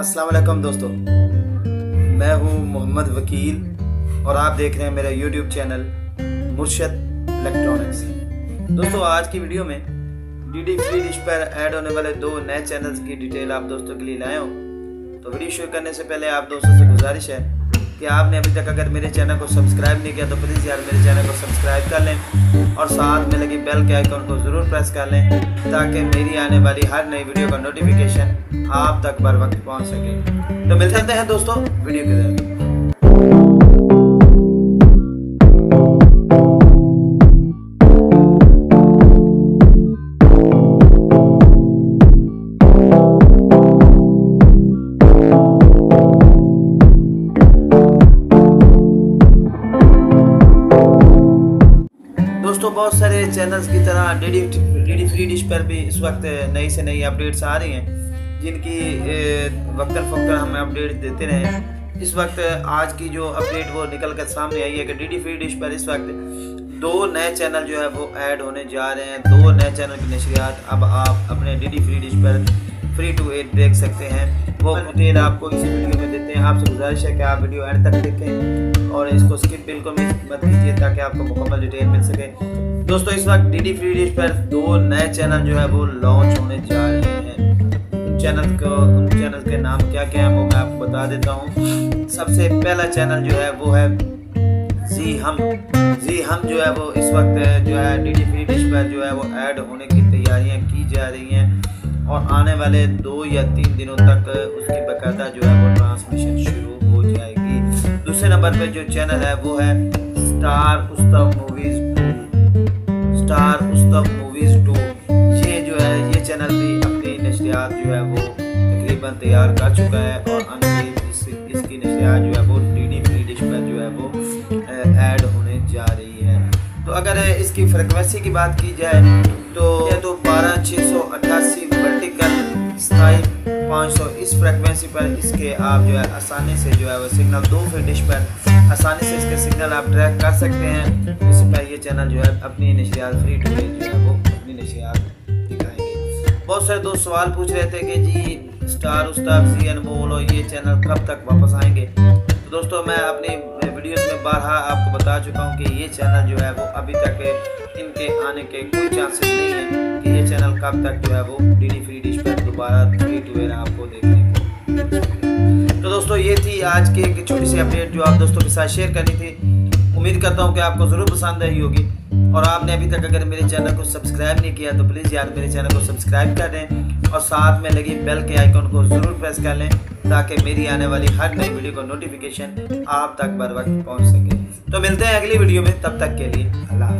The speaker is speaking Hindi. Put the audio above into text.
अस्सलाम वालेकुम दोस्तों। मैं हूँ मोहम्मद वकील और आप देख रहे हैं मेरा यूट्यूब चैनल मुर्शद इलेक्ट्रॉनिक्स। दोस्तों, आज की वीडियो में डी फ्री डिश पर ऐड होने वाले दो नए चैनल्स की डिटेल आप दोस्तों के लिए लाए हूँ। तो वीडियो शुरू करने से पहले आप दोस्तों से गुजारिश है कि आपने अभी तक अगर मेरे चैनल को सब्सक्राइब नहीं किया तो प्लीज़ यार मेरे चैनल को सब्सक्राइब कर लें और साथ में लगी बेल के आइकन को ज़रूर प्रेस कर लें ताकि मेरी आने वाली हर नई वीडियो का नोटिफिकेशन आप तक बर वक्त पहुँच सके। तो मिल सकते हैं दोस्तों वीडियो के ज़रिए दोस्तों बहुत सारे चैनल्स की तरह D D D D free dish पर भी इस वक्त नई से नई अपडेट्स आ रही हैं, जिनकी वक्ता फ़क्ता हमें अपडेट देते रहे इस वक्त आज की जो अपडेट वो निकल कर सामने आई है कि डी डी फ्री डिश पर इस वक्त दो नए चैनल जो है वो ऐड होने जा रहे हैं, दो नए चैनल की नशरियात। अब आप अपने डी डी फ्री डिश पर फ्री टू एड देख सकते हैं। वो डिटेल आपको इस वीडियो में देते हैं। आपसे गुजारिश है कि आप वीडियो एंड तक देखें और इसको स्किप बिल्कुल मत कीजिए ताकि आपको मुकम्मल डिटेल मिल सके। दोस्तों, इस वक्त डी डी फ्री डिश पर दो नए चैनल जो है वो लॉन्च होने जा रहे हैं। उन चैनल को, उन चैनल के नाम क्या क्या है वो मैं आपको बता देता हूँ। सबसे पहला चैनल जो है वो है जी हम। जी हम जो है वो इस वक्त जो है डी डी फ्री डिश पर जो है वो ऐड होने की तैयारियाँ की जा रही हैं। और आने वाले दो या तीन दिनों तक उसकी बाकायदा जो है वो ट्रांसमिशन शुरू हो जाएगी। दूसरे नंबर पे जो चैनल है वो है star उस्तव movies star उस्तव movies to ये जो है ये चैनल भी अपनी नशरियात जो है वो तकरीबन तैयार कर चुका है और इस, इसकी नशरियात जो है वो डी डी फ्री डिश पर जो है वो ऐड होने जा रही है। तो अगर इसकी फ्रिक्वेंसी की बात की जाए तो ये तो पाँच सौ इस फ्रेक्वेंसी पर इसके आप जो है आसानी से जो है वो सिग्नल दो फिर डिश पर आसानी से इसके सिग्नल आप ट्रैक कर सकते हैं। इस पर ये चैनल जो है अपनी नशियात फ्री टू जो है वो अपनी नशियात दिखाएँगे। बहुत सारे दोस्त सवाल पूछ रहे थे कि जी स्टार उस्ताद सी एन बोलो ये चैनल कब तक वापस आएँगे? तो दोस्तों, मैं अपनी वीडियोस में बारहा आपको बता चुका हूँ कि ये चैनल जो है वो अभी तक इनके आने के कोई चांसेस नहीं है कि ये चैनल कब तक जो है वो डी डी फ्री डिश पर दोबारा थ्री टू आपको देखने को तो दोस्तों, ये थी आज की एक छोटी सी अपडेट जो आप दोस्तों के साथ शेयर करनी थी। उम्मीद करता हूँ कि आपको ज़रूर पसंद आई होगी। और आपने अभी तक अगर मेरे चैनल को सब्सक्राइब नहीं किया तो प्लीज़ यार मेरे चैनल को सब्सक्राइब कर दें और साथ में लगी बेल के आइकन को ज़रूर प्रेस कर लें ताकि मेरी आने वाली हर नई वीडियो का नोटिफिकेशन आप तक बर वक्त पहुँच सके। तो मिलते हैं अगली वीडियो में, तब तक के लिए अल्लाह